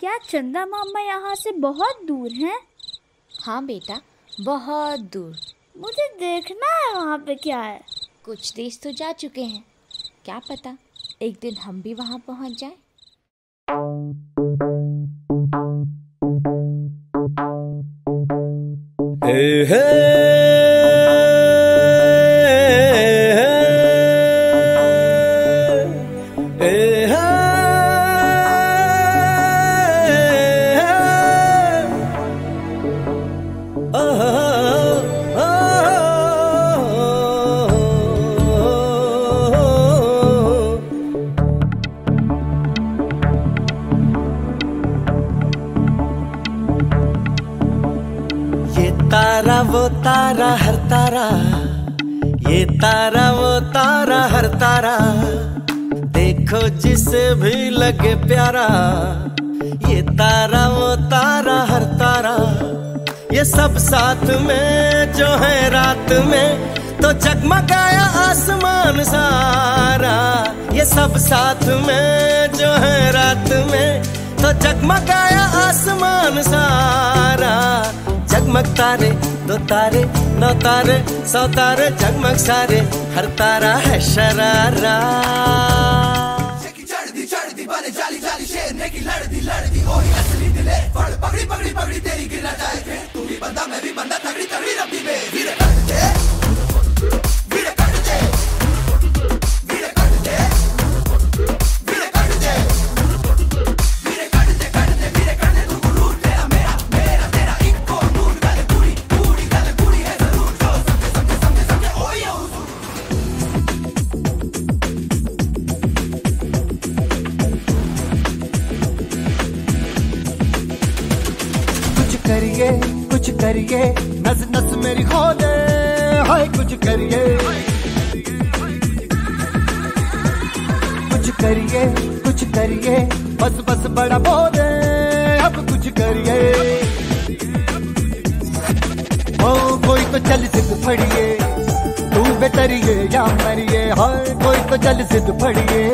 क्या चंदा मामा यहाँ से बहुत दूर हैं? हाँ बेटा बहुत दूर। मुझे देखना है वहाँ पे क्या है। कुछ देश तो जा चुके हैं। क्या पता एक दिन हम भी वहाँ पहुँच जाए। Hey, hey. तारा, हर तारा, ये तारा, वो तारा, हर तारा। देखो जिसे भी लगे प्यारा, ये तारा, वो तारा, हर तारा। ये सब साथ में जो है रात में तो जगमगाया आसमान सारा। ये सब साथ में जो है रात में तो जगमगाया आसमान सारा। जगमग तारे, दो तारे, नौ तारे, सौ तारे जगमग सारे। हर तारा है शरारा। पगड़ी पगड़ी पगड़ी तेरी गिरना चाहे तू भी बंदा, मैं भी बंदा, तगड़ी तगड़ी में नस नस मेरी खोले, हाय कुछ करिए। कुछ करिए कुछ करिए, बस बस बड़ा बोले, अब कुछ करिए। ओ कोई तो चल सिद्ध फड़िए, तू बेतरिए या मरिए, हाय कोई तो चल सिद्ध फड़िए,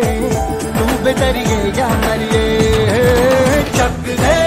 तू बेतरिए या मरिए। चक दे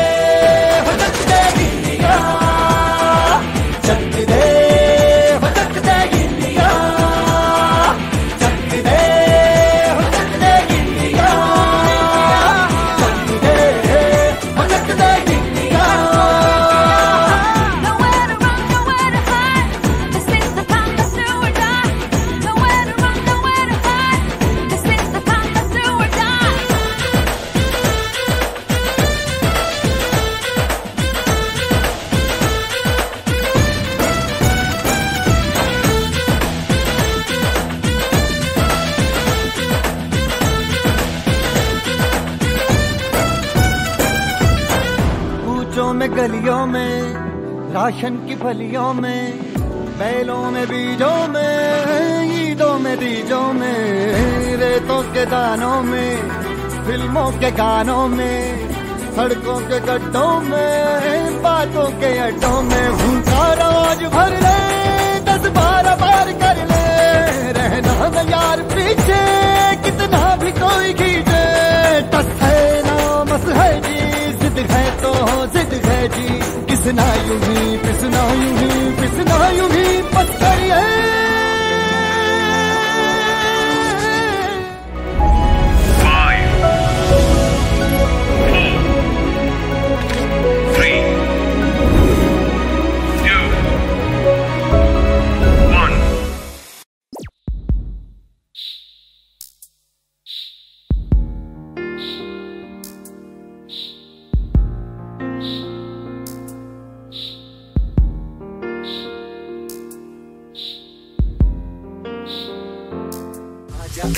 में, गलियों में, राशन की फलियों में, बैलों में, बीजों में, ईदों में, बीजों में, रेतों के दानों में, फ़िल्मों के गानों में, सड़कों के गड्ढों में, बातों के अड्डों में भूखा रवाज भर ले दस बारह बार जिद है तो जिद है जी। किसना यूँ ही पिसना यूँ ही पिसना यूँ ही, पत्थर है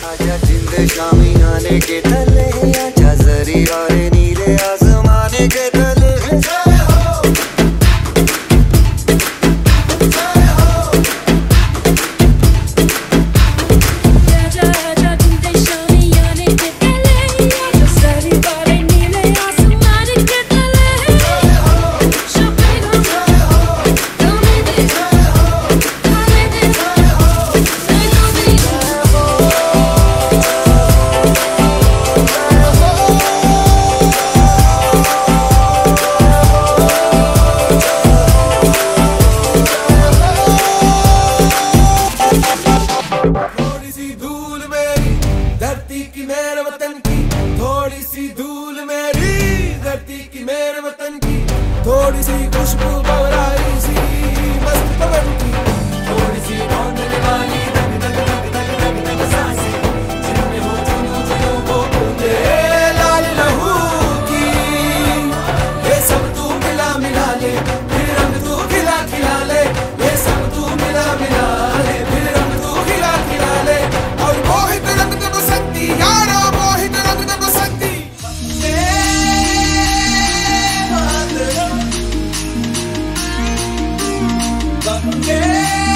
आजा जिंद शामी आने के तले आजा जरी और नीले आसमाने के Yeah.